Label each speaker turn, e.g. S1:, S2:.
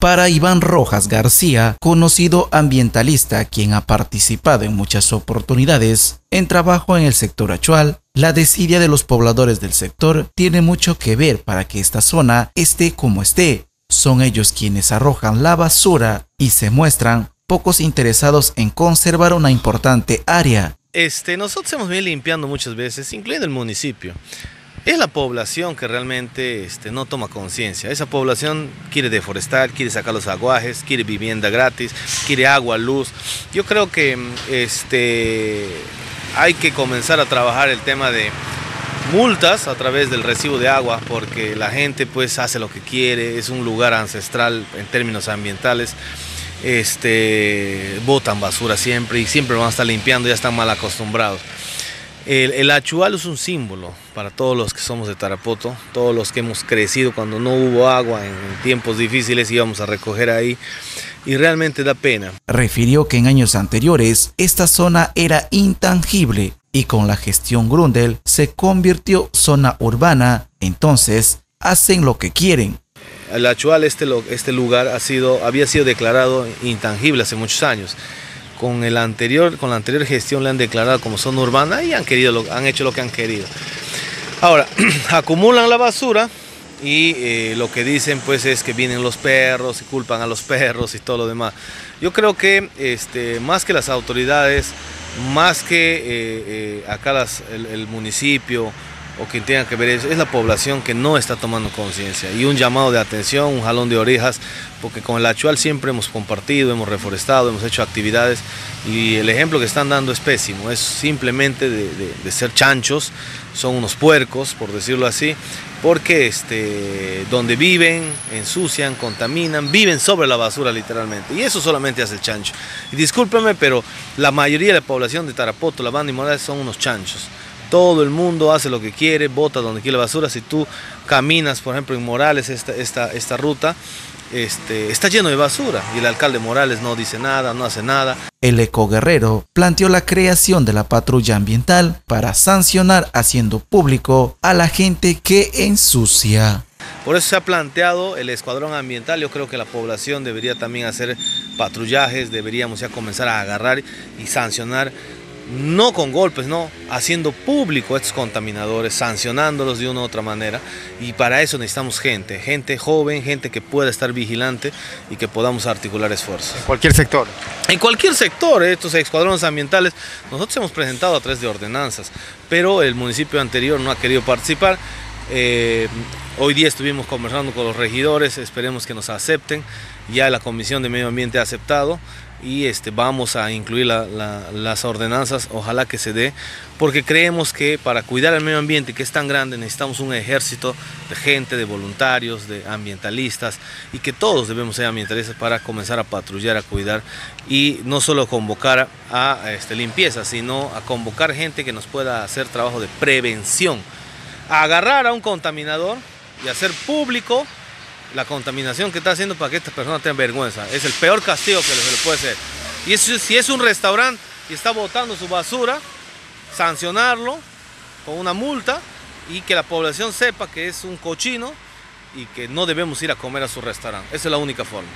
S1: Para Iván Rojas García, conocido ambientalista quien ha participado en muchas oportunidades en trabajo en el sector actual, la desidia de los pobladores del sector tiene mucho que ver para que esta zona esté como esté. Son ellos quienes arrojan la basura y se muestran pocos interesados en conservar una importante área.
S2: Este, nosotros hemos venido limpiando muchas veces, incluyendo el municipio es la población que realmente este, no toma conciencia. Esa población quiere deforestar, quiere sacar los aguajes, quiere vivienda gratis, quiere agua, luz. Yo creo que este, hay que comenzar a trabajar el tema de multas a través del recibo de agua porque la gente pues hace lo que quiere, es un lugar ancestral en términos ambientales. Este, botan basura siempre y siempre van a estar limpiando, ya están mal acostumbrados. El, achual es un símbolo para todos los que somos de Tarapoto, todos los que hemos crecido cuando no hubo agua en tiempos difíciles íbamos a recoger ahí y realmente da pena.
S1: Refirió que en años anteriores esta zona era intangible y con la gestión Grundel se convirtió zona urbana, entonces hacen lo que quieren.
S2: El Achual, este, este lugar, ha sido, había sido declarado intangible hace muchos años con, el anterior, con la anterior gestión le han declarado como zona urbana y han, querido han hecho lo que han querido. Ahora, acumulan la basura y eh, lo que dicen pues es que vienen los perros y culpan a los perros y todo lo demás. Yo creo que este, más que las autoridades, más que eh, eh, acá el municipio, o quien tenga que ver eso, es la población que no está tomando conciencia. Y un llamado de atención, un jalón de orejas, porque con el actual siempre hemos compartido, hemos reforestado, hemos hecho actividades y el ejemplo que están dando es pésimo, es simplemente de, ser chanchos, son unos puercos, por decirlo así, porque este, donde viven, ensucian, contaminan, viven sobre la basura literalmente. Y eso solamente hace el chancho. Y discúlpeme, pero la mayoría de la población de Tarapoto, la banda y Morales son unos chanchos. Todo el mundo hace lo que quiere, bota donde quiere basura. Si tú caminas, por ejemplo, en Morales, esta, esta, esta ruta, este, está lleno de basura y el alcalde Morales no dice nada, no hace nada.
S1: El ecoguerrero planteó la creación de la patrulla ambiental para sancionar haciendo público a la gente que ensucia.
S2: Por eso se ha planteado el escuadrón ambiental. Yo creo que la población debería también hacer patrullajes, deberíamos ya comenzar a agarrar y sancionar no con golpes, no, haciendo público estos contaminadores, sancionándolos de una u otra manera. Y para eso necesitamos gente, gente joven, gente que pueda estar vigilante y que podamos articular esfuerzos.
S3: En cualquier sector.
S2: En cualquier sector, eh, estos escuadrones ambientales, nosotros hemos presentado a través de ordenanzas, pero el municipio anterior no ha querido participar. Eh, hoy día estuvimos conversando con los regidores, esperemos que nos acepten. Ya la Comisión de Medio Ambiente ha aceptado y este, vamos a incluir las ordenanzas, ojalá que se dé, porque creemos que para cuidar el medio ambiente, que es tan grande, necesitamos un ejército de gente, de voluntarios, de ambientalistas, y que todos debemos ser ambientalistas para comenzar a patrullar, a cuidar, y no solo convocar a este, limpieza, sino a convocar gente que nos pueda hacer trabajo de prevención, a agarrar a un contaminador y hacer público la contaminación que está haciendo para que estas personas tengan vergüenza. Es el peor castigo que se le puede hacer. Y si es un restaurante y está botando su basura, sancionarlo con una multa y que la población sepa que es un cochino y que no debemos ir a comer a su restaurante. Esa es la única forma.